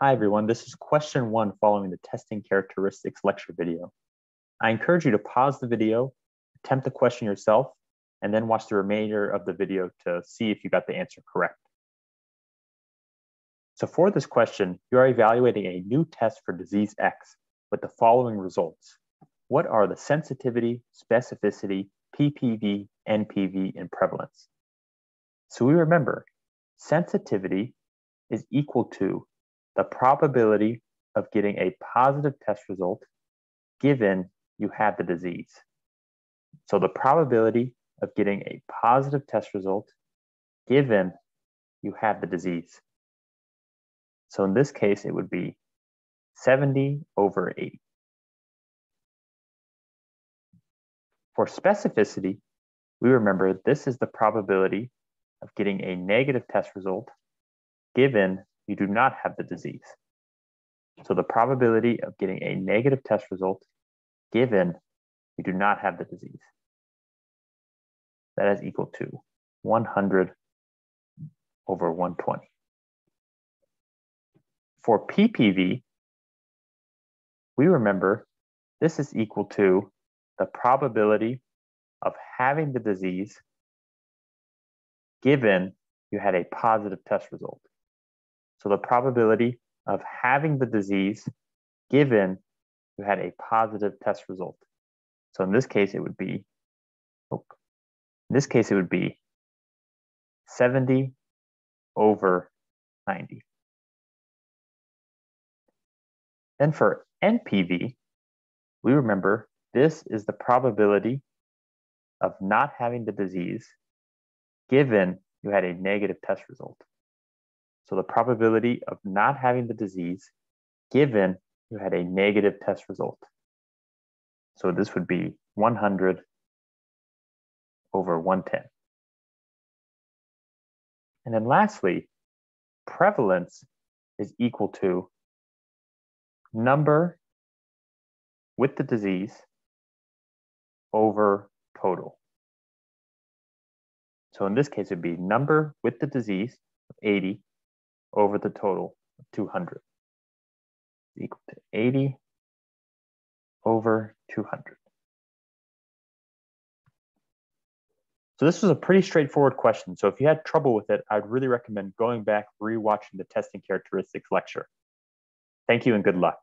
Hi everyone, this is question one following the testing characteristics lecture video. I encourage you to pause the video, attempt the question yourself, and then watch the remainder of the video to see if you got the answer correct. So for this question, you are evaluating a new test for disease X with the following results. What are the sensitivity, specificity, PPV, NPV, and prevalence? So we remember sensitivity is equal to the probability of getting a positive test result given you have the disease. So the probability of getting a positive test result given you have the disease. So in this case, it would be 70 over 80. For specificity, we remember this is the probability of getting a negative test result given you do not have the disease. So the probability of getting a negative test result given you do not have the disease. That is equal to 100 over 120. For PPV, we remember this is equal to the probability of having the disease given you had a positive test result. So the probability of having the disease given you had a positive test result. So in this case, it would be, oh, in this case, it would be 70 over 90. Then for NPV, we remember this is the probability of not having the disease given you had a negative test result. So the probability of not having the disease given you had a negative test result. So this would be 100 over 110. And then lastly, prevalence is equal to number with the disease over total. So in this case, it'd be number with the disease of 80 over the total of 200 equal to 80 over 200. So this was a pretty straightforward question. So if you had trouble with it, I'd really recommend going back, rewatching the testing characteristics lecture. Thank you and good luck.